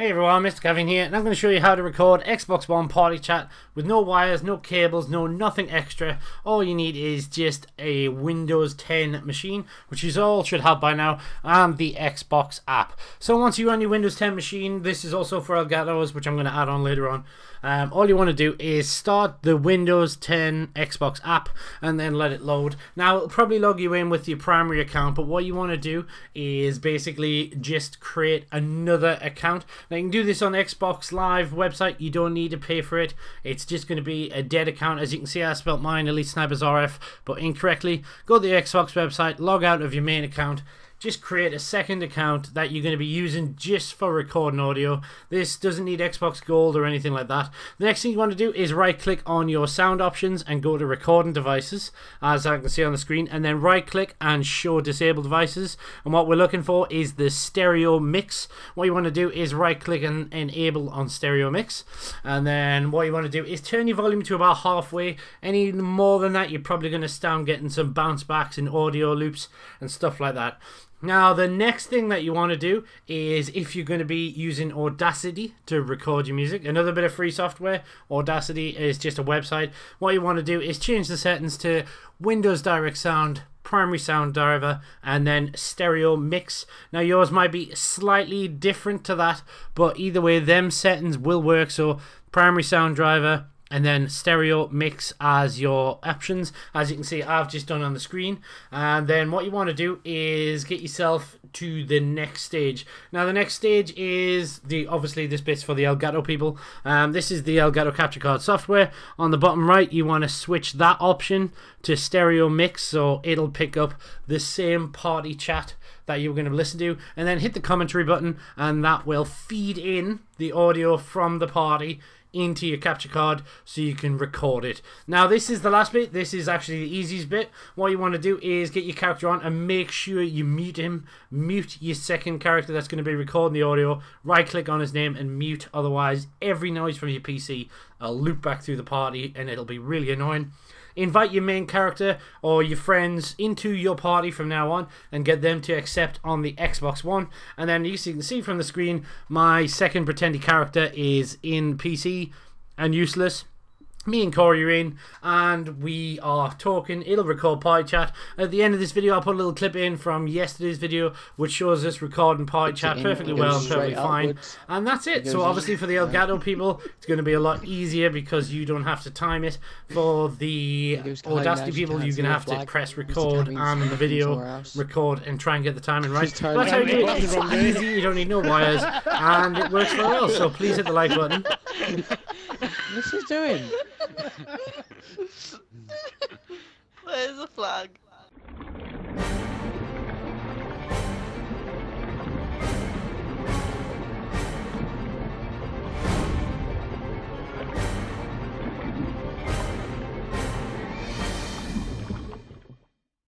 Hey everyone, Mr. Kevin here, and I'm going to show you how to record Xbox One Party Chat with no wires, no cables, no nothing extra. All you need is just a Windows 10 machine, which you all should have by now, and the Xbox app. So once you're on your Windows 10 machine, this is also for Elgato's, which I'm going to add on later on. Um, all you want to do is start the Windows 10 Xbox app and then let it load. Now, it'll probably log you in with your primary account, but what you want to do is basically just create another account. You can do this on Xbox Live website. You don't need to pay for it. It's just going to be a dead account. As you can see, I spelt mine Elite Snipers RF, but incorrectly. Go to the Xbox website, log out of your main account, just create a second account that you're going to be using just for recording audio. This doesn't need Xbox Gold or anything like that. The next thing you want to do is right click on your sound options and go to recording devices, as I can see on the screen, and then right click and show disabled devices. And what we're looking for is the stereo mix. What you want to do is right click and enable on stereo mix. And then what you want to do is turn your volume to about halfway. Any more than that, you're probably going to start getting some bounce backs and audio loops and stuff like that. Now, the next thing that you want to do is if you're going to be using Audacity to record your music, another bit of free software, Audacity is just a website. What you want to do is change the settings to Windows Direct Sound, primary sound driver, and then stereo mix. Now, yours might be slightly different to that, but either way, them settings will work. So, primary sound driver, and then stereo mix as your options. As you can see I've just done on the screen. And then what you want to do is get yourself to the next stage. Now the next stage is the obviously this bit's for the Elgato people. Um, this is the Elgato capture card software. On the bottom right you want to switch that option to stereo mix so it'll pick up the same party chat that you're going to listen to. And then hit the commentary button and that will feed in the audio from the party into your capture card so you can record it. Now this is the last bit, this is actually the easiest bit. What you want to do is get your character on and make sure you mute him, mute your second character that's going to be recording the audio, right click on his name and mute, otherwise every noise from your PC will loop back through the party and it'll be really annoying. Invite your main character or your friends into your party from now on and get them to accept on the Xbox One. And then you can see from the screen, my second pretended character is in PC and useless me and Corey are in and we are talking. It'll record party chat. At the end of this video, I'll put a little clip in from yesterday's video which shows us recording party chat perfectly well and perfectly fine. And that's it. So obviously for the Elgato people, it's going to be a lot easier because you don't have to time it. For the Audacity people, you're going to have to press record and the video record and try and get the timing right. That's how you do it. It's easy. You don't need no wires and it works very well. So please hit the like button. What's he doing? Where's the flag?